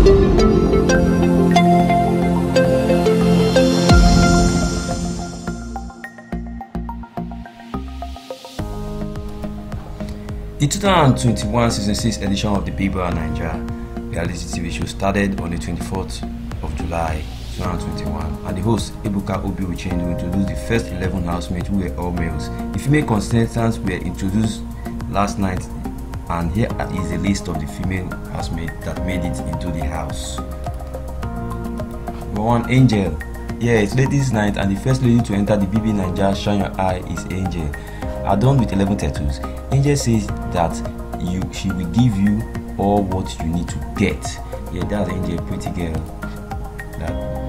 The 2021 season 6 edition of the Big Brother Nigeria reality TV show started on the 24th of July 2021 and the host Ebuka Obi introduced the first 11 housemates who were all males. The female contestants were introduced last night and here is a list of the female housemates that made it into the house. Number 1 Angel Yeah, it's ladies night and the first lady to enter the BB Nigeria Shine Your Eye is Angel. Adorned with 11 tattoos, Angel says that you she will give you all what you need to get. Yeah, that's Angel, pretty girl. That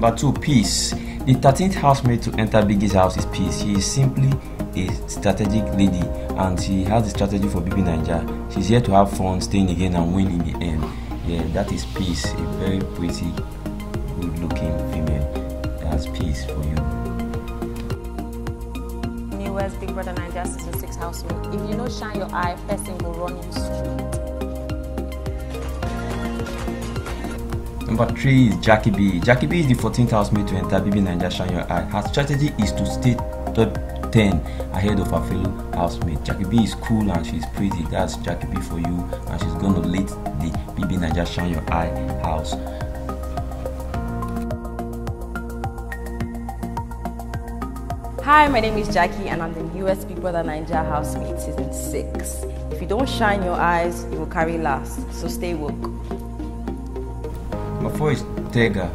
Number two, Peace. The 13th housemate to enter Biggie's house is Peace. She is simply a strategic lady and she has a strategy for BB Nigeria. She's here to have fun, staying again and win in the end. Yeah, that is Peace, a very pretty, good looking female. That's Peace for you. Newest Big Brother Nigeria season 6 housemate. If you know shine your eye, person will run you street. Number three is Jackie B. Jackie B is the 14th housemate to enter BB Your Eye. Her strategy is to stay top 10 ahead of her fellow housemate. Jackie B is cool and she's pretty. That's Jackie B for you, and she's gonna lead the BB Shine Your Eye house. Hi, my name is Jackie and I'm the newest Big Brother Nigeria housemate season 6. If you don't shine your eyes, you will carry last, so stay woke. Number four is Tega.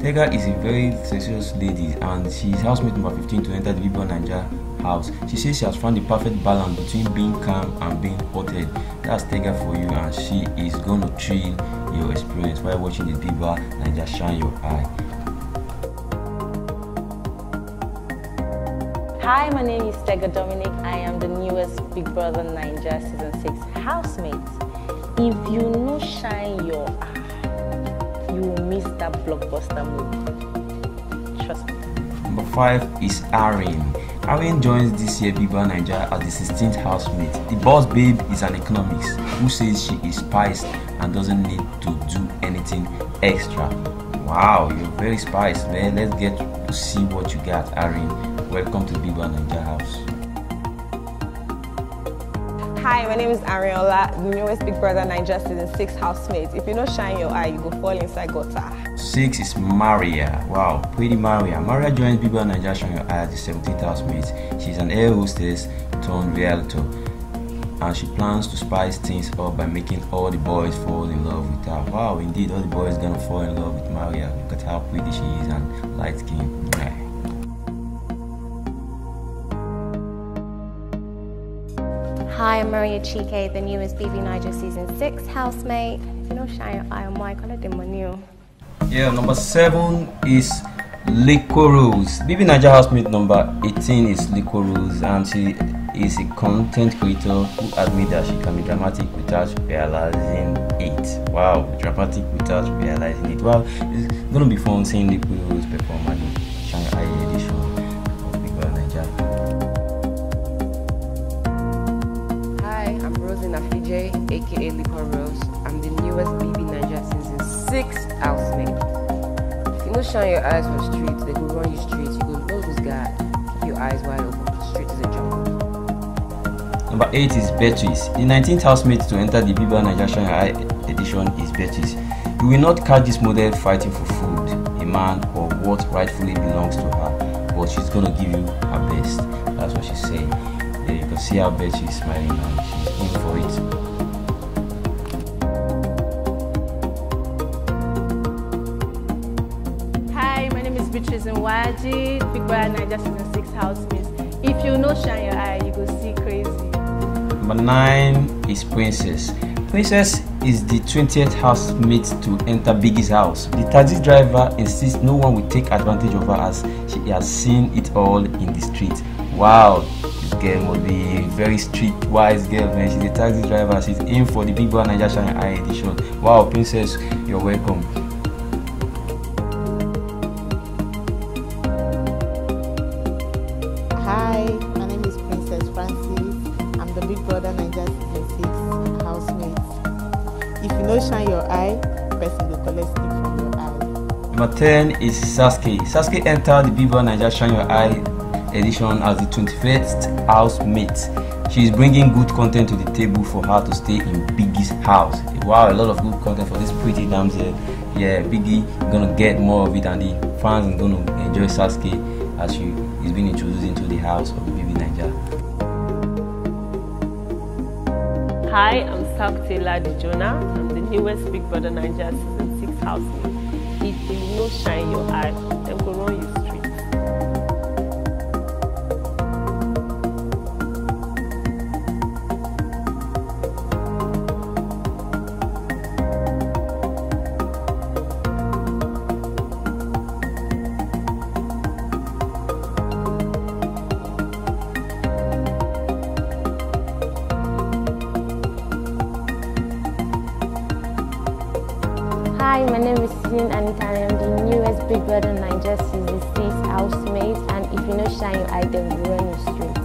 Tega is a very sensuous lady and she is housemate number 15 to enter the BB Nigeria house. She says she has found the perfect balance between being calm and being hot-headed. That's Tega for you and she is gonna thrill your experience while watching the BB Nigeria Shine Your Eye. Hi, my name is Tega Dominic. I am the newest Big Brother Nigeria season 6 housemate. If you know shine your blockbuster movie. Trust me. Number five is Arin. Arin joins this year Brother Nigeria as the 16th housemate. The boss babe is an economist who says she is spiced and doesn't need to do anything extra. Wow, you're very spiced, man. Let's get to see what you got, Arin. Welcome to Brother Nigeria house. Hi, my name is Ariola, the newest Big Brother Nigeria season 6 housemate. If you don't shine your eye, you go fall inside gutter. Six is Maria. Wow, pretty Maria. Maria joins Big Brother Nigeria Shine Your Eye as the 17th housemate. She's an air hostess turned realtor. And she plans to spice things up by making all the boys fall in love with her. Wow, indeed, all the boys gonna fall in love with Maria. Look at how pretty she is and light skin. Hi, I'm Maria Chike, the newest BB Naija season 6 housemate. You know, shine your eye on my color de. Yeah, number seven is Liquorose. BB Naija housemate number 18 is Liquorose, and she is a content creator who admits that she can be dramatic without realizing it. Wow, dramatic without realizing it. Wow, it's gonna be fun seeing Liquor Rose perform at Liquorose. I'm the newest BB Nigeria season 6 housemate. If you know shine your eyes for streets, they go run you streets. You go know who's God. Keep your eyes wide open. Street is a jungle. Number 8 is Beatrice. The 19th housemate to enter the Biba Nigeria Shanghai edition is Beatrice. You will not catch this model fighting for food, a man, or what rightfully belongs to her, but she's gonna give you her best. That's what she's saying. Yeah, you can see how Beatrice is smiling and she's in for it. Nwaji, Big Brother Nigeria season 6 housemates. If you know shine your eye, you go see crazy. Number 9 is Princess. Princess is the 20th housemate to enter Biggie's house. The taxi driver insists no one will take advantage of her as she has seen it all in the street. Wow, this girl must be very street-wise girl, man. She's a taxi driver. She's in for the Big Brother Naija Shine Eye edition. Wow, Princess, you're welcome. Housemate. If shine your eye, person will collect sleep from your eye. Number 10 is Saskay. Saskay entered the Big Brother Naija Shine Your Eye edition as the 21st housemate. She is bringing good content to the table for her to stay in Biggie's house. Wow, a lot of good content for this pretty damsel. Yeah, Biggie gonna get more of it, and the fans are gonna enjoy Saskay as she is being introduced into the house of the BB Naija. Hi, I'm Sak Taylor Jonah. Newest Big Brother Naija season 6 housemate. If you no shine your eye, Hi, my name is Celine Anita and I'm the newest Big Brother Naija Season 6 housemate and if you know shine your eye then you run your street.